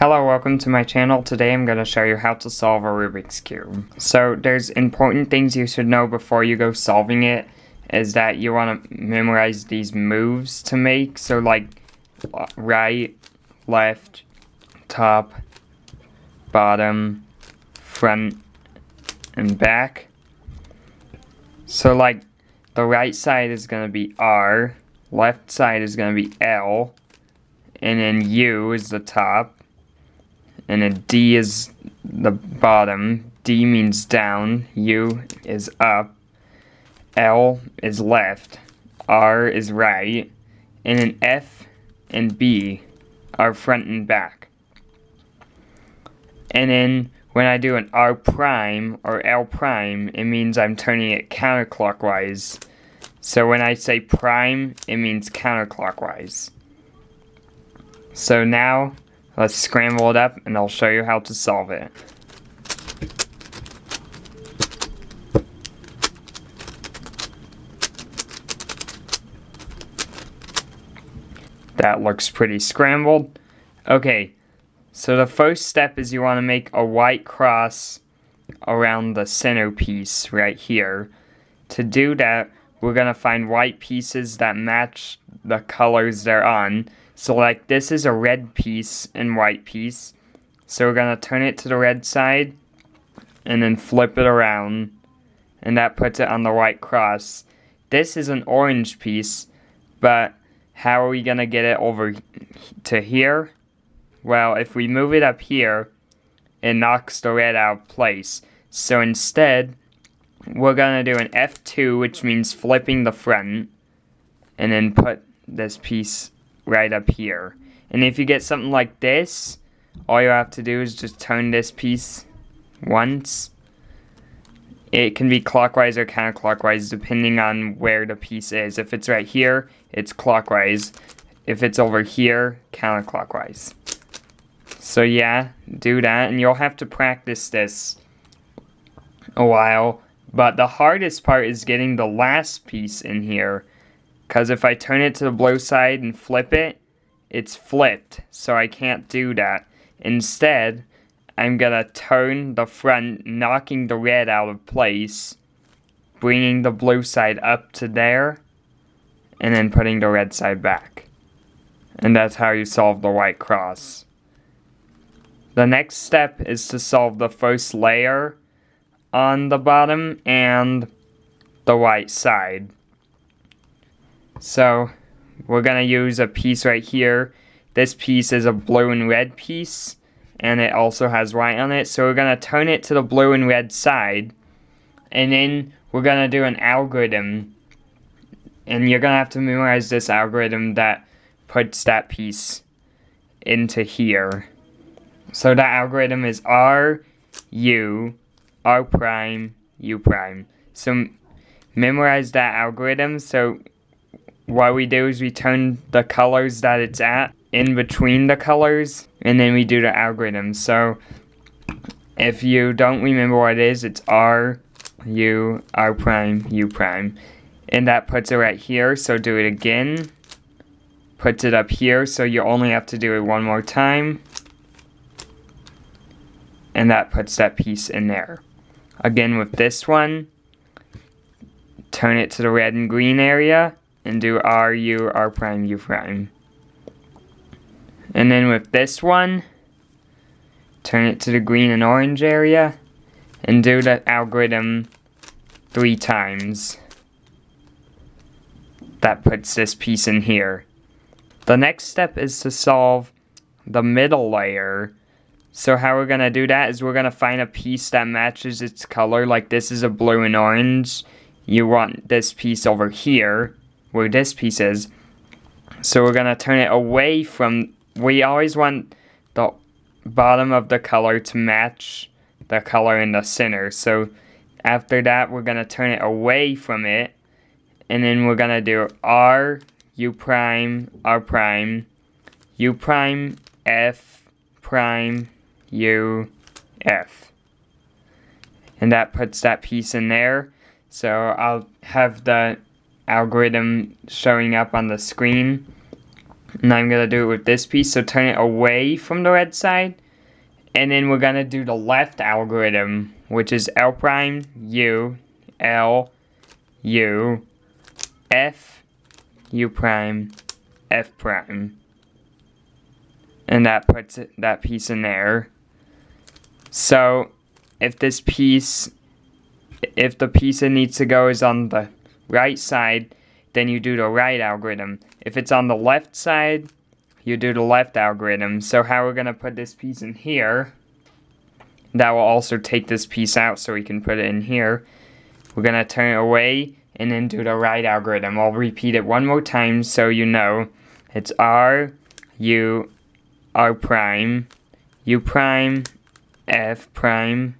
Hello, welcome to my channel. Today I'm going to show you how to solve a Rubik's Cube. So there's important things you should know before you go solving it is that you want to memorize these moves to make. So like right, left, top, bottom, front, and back. So like the right side is going to be R, left side is going to be L, and then U is the top, and then D is the bottom. D means down, U is up, L is left, R is right, and then F and B are front and back. And then when I do an R prime or L prime, it means I'm turning it counterclockwise. So when I say prime, it means counterclockwise. So now, let's scramble it up and I'll show you how to solve it. That looks pretty scrambled. Okay, so the first step is you want to make a white cross around the centerpiece right here. To do that, we're going to find white pieces that match the colors they're on. So like this is a red piece and white piece. So we're going to turn it to the red side and then flip it around. And that puts it on the white cross. This is an orange piece, but how are we going to get it over to here? Well, if we move it up here, it knocks the red out of place. So instead, we're going to do an F2, which means flipping the front, and then put this piece right up here. And if you get something like this, all you have to do is just turn this piece once. It can be clockwise or counterclockwise depending on where the piece is. If it's right here, it's clockwise. If it's over here, counterclockwise. So yeah, do that, and you'll have to practice this a while. But the hardest part is getting the last piece in here. Because if I turn it to the blue side and flip it, it's flipped. So I can't do that. Instead, I'm going to turn the front, knocking the red out of place. Bringing the blue side up to there. And then putting the red side back. And that's how you solve the white cross. The next step is to solve the first layer on the bottom and the white side. So we're to use a piece right here. This piece is a blue and red piece and it also has white on it. So we're to turn it to the blue and red side and then we're to do an algorithm and you're to have to memorize this algorithm that puts that piece into here. So that algorithm is R, U, R prime, U prime. So memorize that algorithm. So what we do is we turn the colors that it's at in between the colors and then we do the algorithm. So if you don't remember what it is, it's R, U, R prime, U prime. And that puts it right here. So do it again. Puts it up here. So you only have to do it one more time. And that puts that piece in there. Again with this one, turn it to the red and green area and do R, U, R prime, U prime. And then with this one, turn it to the green and orange area and do the algorithm three times. That puts this piece in here. The next step is to solve the middle layer so how we're going to do that is we're going to find a piece that matches its color. Like this is a blue and orange. You want this piece over here, where this piece is. So we're going to turn it away from... We always want the bottom of the color to match the color in the center. So after that, we're going to turn it away from it. And then we're going to do R, U prime, R prime, U prime, F prime, U, F. And that puts that piece in there. So I'll have the algorithm showing up on the screen. And I'm going to do it with this piece, so turn it away from the red side. And then we're going to do the left algorithm, which is L prime, U, L, U, F, U prime, F prime. And that puts it, that piece in there. So, if this piece, if the piece it needs to go is on the right side, then you do the right algorithm. If it's on the left side, you do the left algorithm. So how we're going to put this piece in here, that will also take this piece out so we can put it in here. We're going to turn it away and then do the right algorithm. I'll repeat it one more time so you know. It's R, U, R prime, U prime, F prime,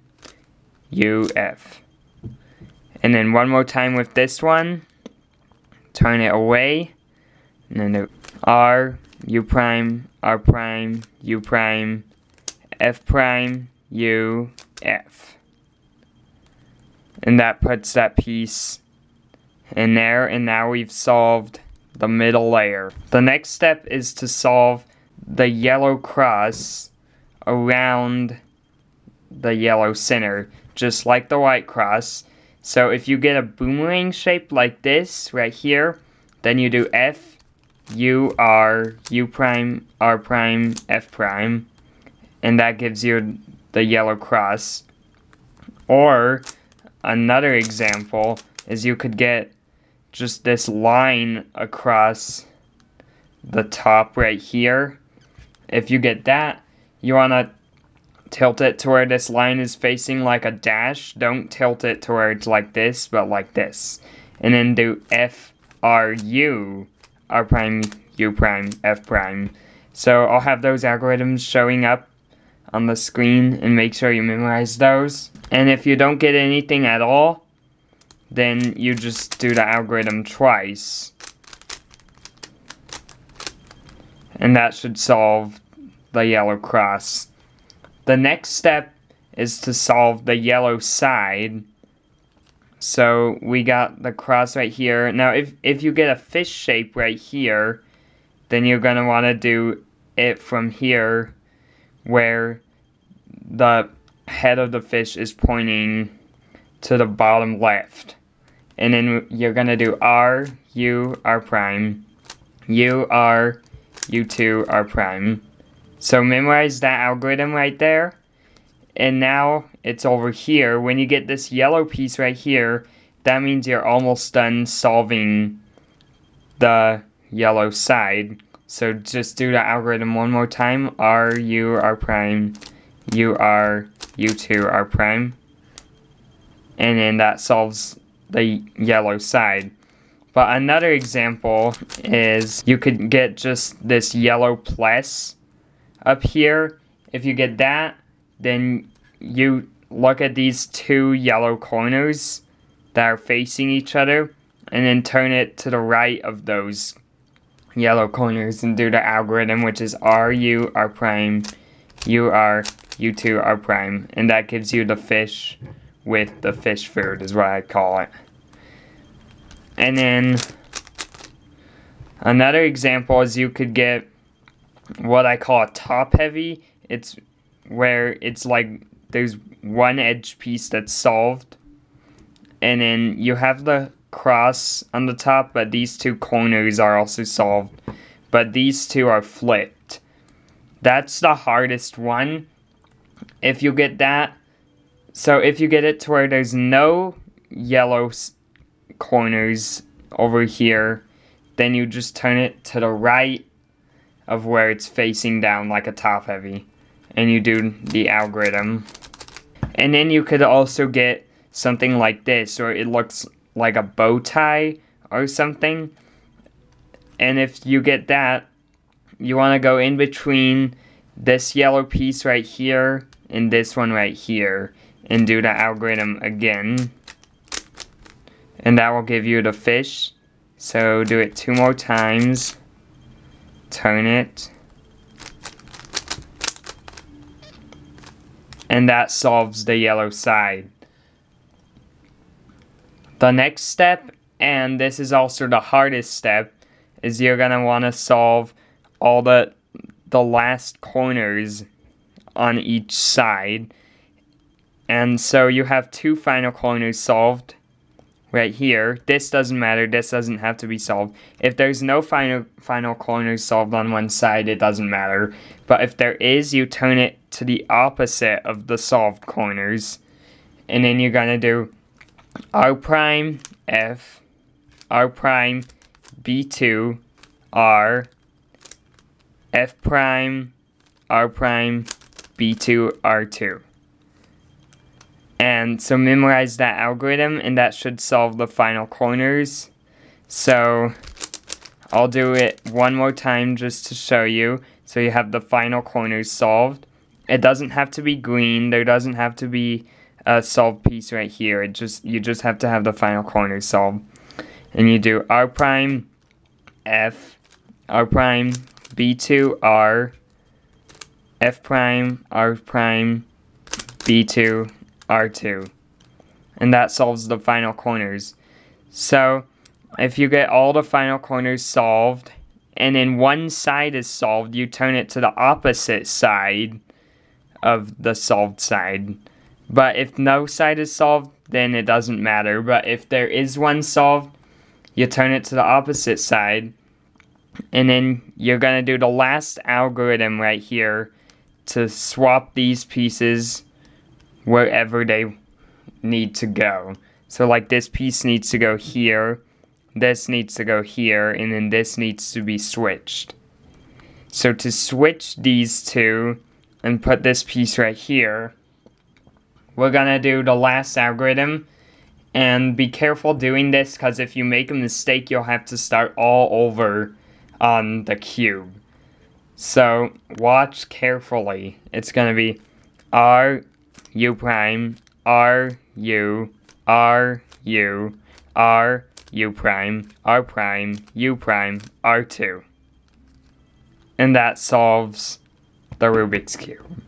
U, F. And then one more time with this one turn it away, and then the R, U prime, R prime, U prime, F prime, U, F. And that puts that piece in there, and now we've solved the middle layer. The next step is to solve the yellow cross around the yellow center, just like the white cross. So if you get a boomerang shape like this right here, then you do F, U, R, U prime, R prime, F prime, and that gives you the yellow cross. Or another example is you could get just this line across the top right here. If you get that, you want to tilt it to where this line is facing like a dash. Don't tilt it to where it's like this, but like this. And then do F, R, U, R prime, U prime, F prime. So I'll have those algorithms showing up on the screen and make sure you memorize those. And if you don't get anything at all, then you just do the algorithm twice. And that should solve the yellow cross. The next step is to solve the yellow side. So we got the cross right here. Now if, if you get a fish shape right here, then you're going to want to do it from here where the head of the fish is pointing to the bottom left. And then you're going to do R, U, R prime, U, R, U2, R prime. So memorize that algorithm right there. And now it's over here. When you get this yellow piece right here, that means you're almost done solving the yellow side. So just do the algorithm one more time. R, U, R prime, U, R, U2, R prime. And then that solves the yellow side. But another example is you could get just this yellow plus up here, if you get that, then you look at these two yellow corners that are facing each other, and then turn it to the right of those yellow corners and do the algorithm, which is R, U, R prime, U, R, U2, R prime, and that gives you the fish with the fish food is what I call it. And then another example is you could get what I call a top heavy. It's where it's like there's one edge piece that's solved, and then you have the cross on the top, but these two corners are also solved, but these two are flipped. That's the hardest one. If you get that, so if you get it to where there's no yellow corners over here, then you just turn it to the right of where it's facing down like a top heavy. And you do the algorithm. And then you could also get something like this, or it looks like a bow tie or something. And if you get that, you want to go in between this yellow piece right here and this one right here and do the algorithm again. And that will give you the fish. So do it two more times turn it. And that solves the yellow side. The next step, and this is also the hardest step, is you're going to want to solve all the the last corners on each side. And so you have two final corners solved right here. This doesn't matter. This doesn't have to be solved. If there's no final final corners solved on one side, it doesn't matter. But if there is, you turn it to the opposite of the solved corners. And then you're going to do R prime F, R prime B2, R, F prime, R prime, B2, R2. And so memorize that algorithm and that should solve the final corners. So I'll do it one more time just to show you. So you have the final corners solved. It doesn't have to be green. There doesn't have to be a solved piece right here. It just You just have to have the final corners solved. And you do R prime, F, R prime, B2, R, F prime, R prime, B2, R2. And that solves the final corners. So, if you get all the final corners solved, and then one side is solved, you turn it to the opposite side of the solved side. But if no side is solved, then it doesn't matter. But if there is one solved, you turn it to the opposite side. And then you're going to do the last algorithm right here to swap these pieces wherever they need to go. So like this piece needs to go here, this needs to go here, and then this needs to be switched. So to switch these two and put this piece right here, we're gonna do the last algorithm and be careful doing this because if you make a mistake you'll have to start all over on the cube. So watch carefully. It's gonna be R u prime r u r u r u prime r prime u prime r2. And that solves the Rubik's Cube.